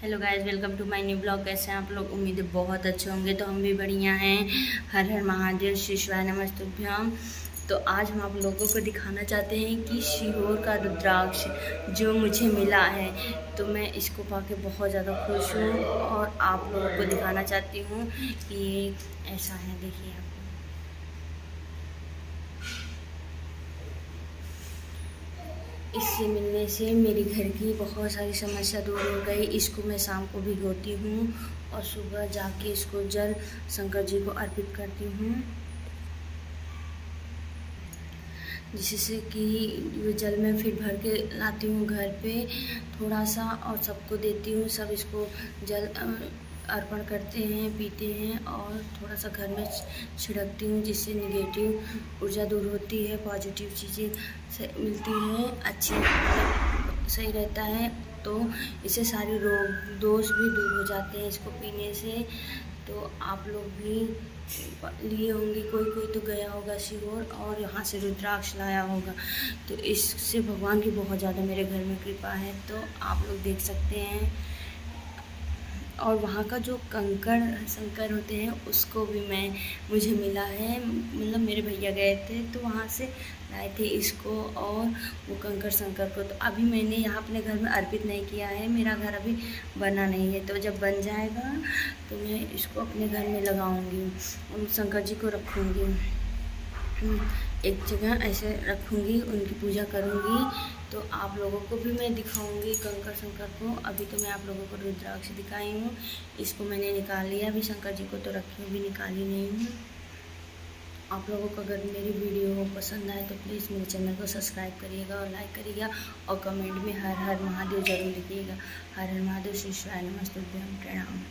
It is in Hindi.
Hello guys welcome to my new blog कैसे हैं आप लोग? उम्मीद है बहुत अच्छे होंगे तो हम भी बढ़िया हैं। हर हर महादेव शिशवाय नमस्तुभ्यम। तो आज हम आप लोगों को दिखाना चाहते हैं कि शिहोर का रुद्राक्ष जो मुझे मिला है तो मैं इसको पाके बहुत ज़्यादा खुश हूँ और आप लोगों को दिखाना चाहती हूँ कि ऐसा है, देखिए आप। इससे मिलने से मेरे घर की बहुत सारी समस्या दूर हो गई। इसको मैं शाम को भिगोती हूँ और सुबह जाके इसको जल शंकर जी को अर्पित करती हूँ, जिससे कि जल में फिर भर के लाती हूँ घर पे थोड़ा सा और सबको देती हूँ। सब इसको जल अर्पण करते हैं, पीते हैं और थोड़ा सा घर में छिड़कती हूँ जिससे निगेटिव ऊर्जा दूर होती है पॉजिटिव चीज़ें मिलती हैं, अच्छी सही रहता है तो इससे सारे रोग, दोष भी दूर हो जाते हैं इसको पीने से। तो आप लोग भी लिए होंगे कोई कोई तो गया होगा शिवोर और यहाँ से रुद्राक्ष लाया होगा। तो इससे भगवान की बहुत ज़्यादा मेरे घर में कृपा है तो आप लोग देख सकते हैं। और वहाँ का जो कंकड़ शंकर होते हैं, उसको भी मैं, मुझे मिला है। मतलब मेरे भैया गए थे तो वहाँ से लाए थे इसको और वो कंकड़ शंकर को। तो अभी मैंने यहाँ अपने घर में अर्पित नहीं किया है। मेरा घर अभी बना नहीं है। तो जब बन जाएगा तो मैं इसको अपने घर में लगाऊँगी। शंकर जी को रखूँगी। एक जगह ऐसे रखूँगी, उनकी पूजा करूँगी। तो आप लोगों को भी मैं दिखाऊँगी, कंकर शंकर को। अभी तो मैं आप लोगों को रुद्राक्ष दिखाई हूँ। इसको मैंने निकाल लिया, अभी शंकर जी को तो रखी अभी निकाली नहीं हूँ। आप लोगों को अगर मेरी वीडियो पसंद आए तो प्लीज़ मेरे चैनल को सब्सक्राइब करिएगा और लाइक करिएगा और कमेंट में हर हर महादेव ज़रूर लिखिएगा। हर हर महादेव, श्री शिवाय नमस्ते प्रणाम।